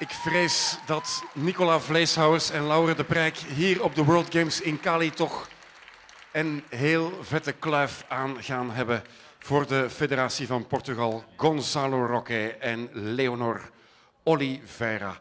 Ik vrees dat Nicola Vleeshouwers en Laura de Prijk hier op de World Games in Cali toch een heel vette kluif aan gaan hebben voor de Federatie van Portugal, Gonzalo Roque en Leonor Oliveira.